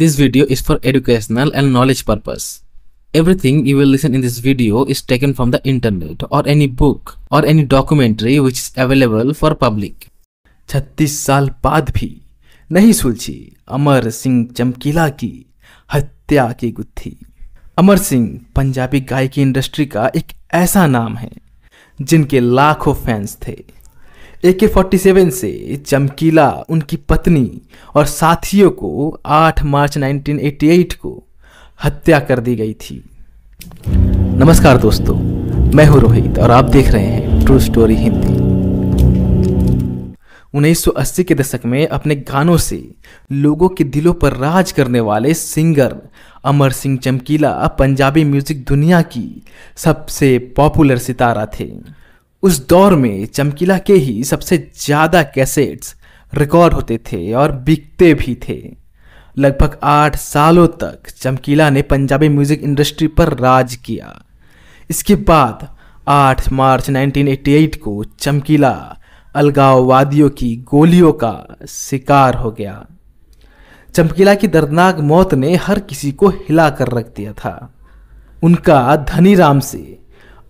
This video is for educational and knowledge purpose. Everything you will listen in this video is taken from the internet or any book or any documentary which is available for public. छत्तीस साल बाद भी नहीं सुलझी अमर सिंह चमकीला की हत्या की गुत्थी अमर सिंह पंजाबी गायकी इंडस्ट्री का एक ऐसा नाम है जिनके लाखों फैंस थे ए के फोर्टी सेवन से चमकीला उनकी पत्नी और साथियों को 8 मार्च 1988 को हत्या कर दी गई थी। नमस्कार दोस्तों, मैं हूँ रोहित और आप देख रहे हैं ट्रू स्टोरी हिंदी। 1980 के दशक में अपने गानों से लोगों के दिलों पर राज करने वाले सिंगर अमर सिंह चमकीला पंजाबी म्यूज़िक दुनिया की सबसे पॉपुलर सितारा थे। उस दौर में चमकीला के ही सबसे ज़्यादा कैसेट्स रिकॉर्ड होते थे और बिकते भी थे। लगभग आठ सालों तक चमकीला ने पंजाबी म्यूज़िक इंडस्ट्री पर राज किया। इसके बाद 8 मार्च 1988 को चमकीला अलगाववादियों की गोलियों का शिकार हो गया। चमकीला की दर्दनाक मौत ने हर किसी को हिला कर रख दिया था। उनका धनी राम से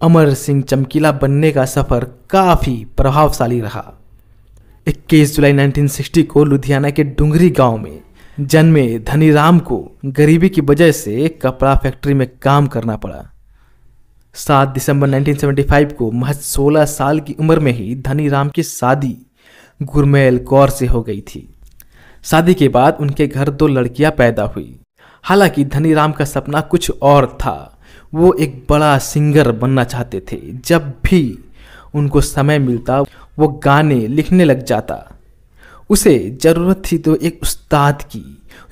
अमर सिंह चमकीला बनने का सफ़र काफ़ी प्रभावशाली रहा। 21 जुलाई 1960 को लुधियाना के डुंगरी गाँव में जन्मे धनी राम को गरीबी की वजह से कपड़ा फैक्ट्री में काम करना पड़ा। 7 दिसंबर 1975 को महज 16 साल की उम्र में ही धनी राम की शादी गुरमेल कौर से हो गई थी। शादी के बाद उनके घर दो लड़कियाँ पैदा हुई। हालाँकि धनी राम का सपना कुछ और था। वो एक बड़ा सिंगर बनना चाहते थे। जब भी उनको समय मिलता, वो गाने लिखने लग जाता। उसे ज़रूरत थी तो एक उस्ताद की,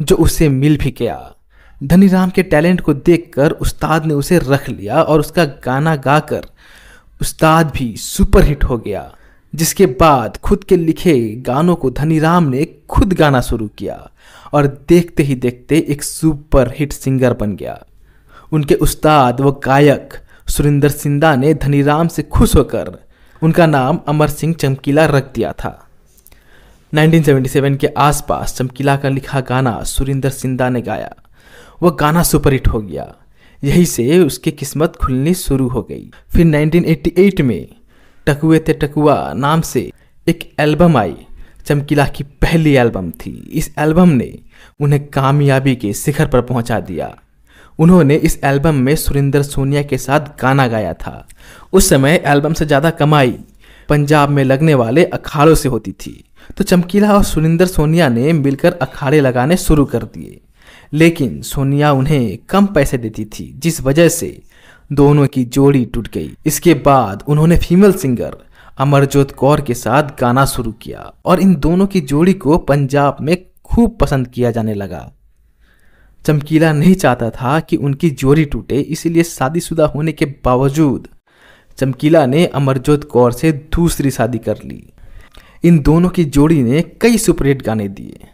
जो उसे मिल भी गया। धनीराम के टैलेंट को देखकर उस्ताद ने उसे रख लिया और उसका गाना गाकर उस्ताद भी सुपरहिट हो गया, जिसके बाद खुद के लिखे गानों को धनीराम ने खुद गाना शुरू किया और देखते ही देखते एक सुपर हिट सिंगर बन गया। उनके उस्ताद व गायक सुरिंदर सिंधा ने धनीराम से खुश होकर उनका नाम अमर सिंह चमकीला रख दिया था। 1977 के आसपास चमकीला का लिखा गाना सुरेंद्र सिंधा ने गाया। वह गाना सुपरहिट हो गया। यही से उसकी किस्मत खुलनी शुरू हो गई। फिर 1988 में टकुए ते टकुआ नाम से एक एल्बम आई। चमकीला की पहली एल्बम थी। इस एल्बम ने उन्हें कामयाबी के शिखर पर पहुँचा दिया। उन्होंने इस एल्बम में सुरिंदर सोनिया के साथ गाना गाया था। उस समय एल्बम से ज़्यादा कमाई पंजाब में लगने वाले अखाड़ों से होती थी। तो चमकीला और सुरिंदर सोनिया ने मिलकर अखाड़े लगाने शुरू कर दिए। लेकिन सोनिया उन्हें कम पैसे देती थी, जिस वजह से दोनों की जोड़ी टूट गई। इसके बाद उन्होंने फीमेल सिंगर अमरजोत कौर के साथ गाना शुरू किया और इन दोनों की जोड़ी को पंजाब में खूब पसंद किया जाने लगा। चमकीला नहीं चाहता था कि उनकी जोड़ी टूटे, इसीलिए शादीशुदा होने के बावजूद चमकीला ने अमरजोत कौर से दूसरी शादी कर ली। इन दोनों की जोड़ी ने कई सुपरहिट गाने दिए।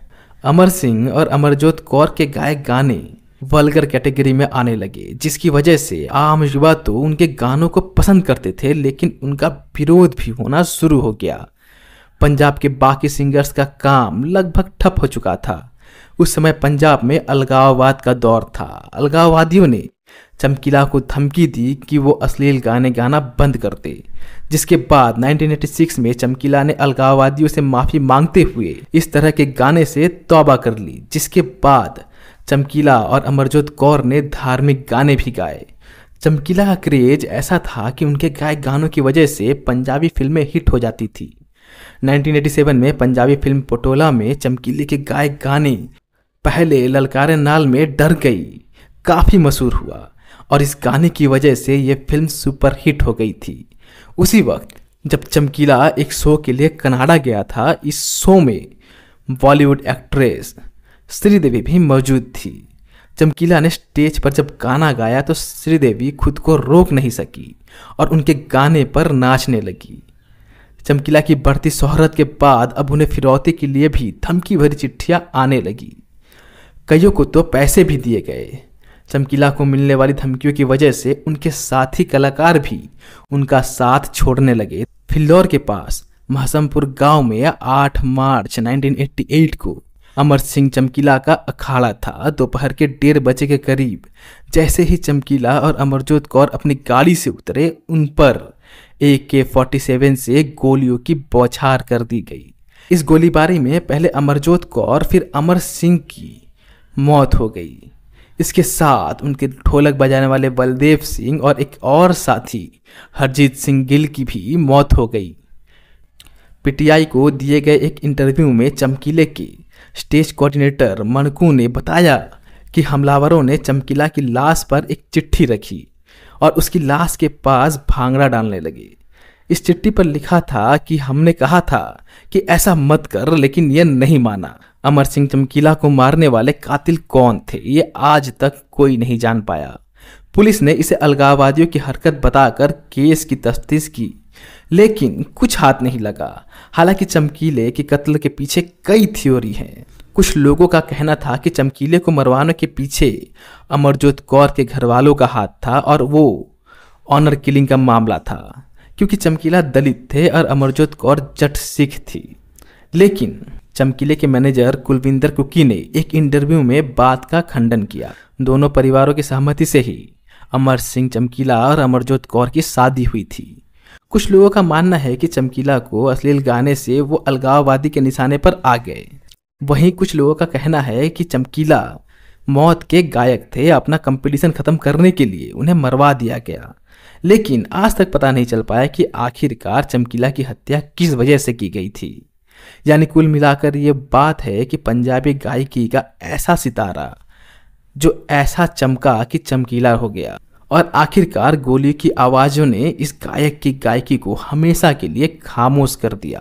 अमर सिंह और अमरजोत कौर के गाए गाने वल्गर कैटेगरी में आने लगे, जिसकी वजह से आम युवा तो उनके गानों को पसंद करते थे, लेकिन उनका विरोध भी होना शुरू हो गया। पंजाब के बाकी सिंगर्स का काम लगभग ठप हो चुका था। उस समय पंजाब में अलगाववाद का दौर था। अलगाववादियों ने चमकीला को धमकी दी कि वो अश्लील गाने गाना बंद कर दे, जिसके बाद 1986 में चमकीला ने अलगाववादियों से माफ़ी मांगते हुए इस तरह के गाने से तौबा कर ली, जिसके बाद चमकीला और अमरजोत कौर ने धार्मिक गाने भी गाए। चमकीला का क्रेज ऐसा था कि उनके गाय गानों की वजह से पंजाबी फ़िल्में हिट हो जाती थी। 1987 में पंजाबी फ़िल्म पटोला में चमकीले के गाय गाने, पहले ललकारे नाल में डर गई, काफ़ी मशहूर हुआ और इस गाने की वजह से यह फ़िल्म सुपरहिट हो गई थी। उसी वक्त जब चमकीला एक शो के लिए कनाडा गया था, इस शो में बॉलीवुड एक्ट्रेस श्रीदेवी भी मौजूद थी। चमकीला ने स्टेज पर जब गाना गाया तो श्रीदेवी खुद को रोक नहीं सकी और उनके गाने पर नाचने लगी। चमकीला की बढ़ती शोहरत के बाद अब उन्हें फिरौती के लिए भी धमकी भरी चिट्ठियाँ आने लगी। कईयों को तो पैसे भी दिए गए। चमकीला को मिलने वाली धमकियों की वजह से उनके साथी कलाकार भी उनका साथ छोड़ने लगे। फिल्लौर के पास, महसमपुर गाँव में 8 मार्च 1988 को अमर सिंह चमकीला का अखाड़ा था। दोपहर के डेढ़ बजे के करीब, जैसे ही चमकीला और अमरजोत कौर अपनी गाड़ी से उतरे, उन पर ए के फोर्टी सेवन से गोलियों की बौछार कर दी गई। इस गोलीबारी में पहले अमरजोत कौर, फिर अमर सिंह की मौत हो गई। इसके साथ उनके ढोलक बजाने वाले बलदेव सिंह और एक और साथी, हरजीत सिंह गिल की भी मौत हो गई। पीटीआई को दिए गए एक इंटरव्यू में चमकीले के स्टेज कोऑर्डिनेटर मणकू ने बताया कि हमलावरों ने चमकीला की लाश पर एक चिट्ठी रखी। और उसकी लाश के पास भांगड़ा डालने लगे। इस चिट्ठी पर लिखा था कि हमने कहा था कि ऐसा मत कर, लेकिन यह नहीं माना। अमर सिंह चमकीला को मारने वाले कातिल कौन थे, ये आज तक कोई नहीं जान पाया। पुलिस ने इसे अलगाववादियों की हरकत बताकर केस की तफ्तीश की, लेकिन कुछ हाथ नहीं लगा। हालाँकि चमकीले के कत्ल के पीछे कई थ्योरी हैं। कुछ लोगों का कहना था कि चमकीले को मरवाने के पीछे अमरजोत कौर के घर वालों का हाथ था और वो ऑनर किलिंग का मामला था, क्योंकि चमकीला दलित थे और अमरजोत कौर जट सिख थी। लेकिन चमकीले के मैनेजर कुलविंदर कुकी ने एक इंटरव्यू में बात का खंडन किया। दोनों परिवारों की सहमति से ही अमर सिंह चमकीला और अमरजोत कौर की शादी हुई थी। कुछ लोगों का मानना है कि चमकीला को अश्लील गाने से वो अलगाववादी के निशाने पर आ गए। वहीं कुछ लोगों का कहना है कि चमकीला मौत के गायक थे अपना कंपटीशन खत्म करने के लिए, उन्हें मरवा दिया गया। लेकिन आज तक पता नहीं चल पाया कि आखिरकार चमकीला की हत्या किस वजह से की गई थी। यानी कुल मिलाकर ये बात है कि पंजाबी गायकी का ऐसा सितारा, जो ऐसा चमका कि चमकीला हो गया। और आखिरकार गोली की आवाज़ों ने इस गायक की गायकी को हमेशा के लिए खामोश कर दिया।